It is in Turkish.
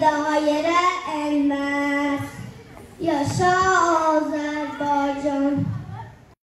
daha yere elmez. Yaşa